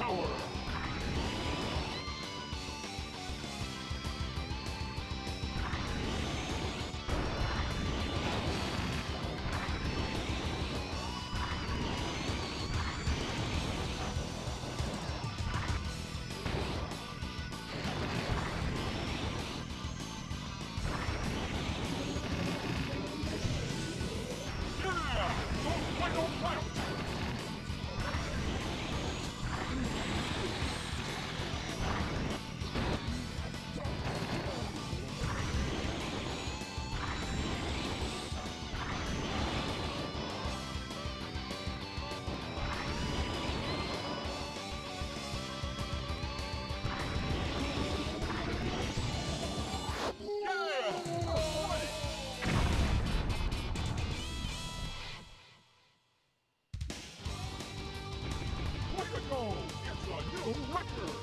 Power! Way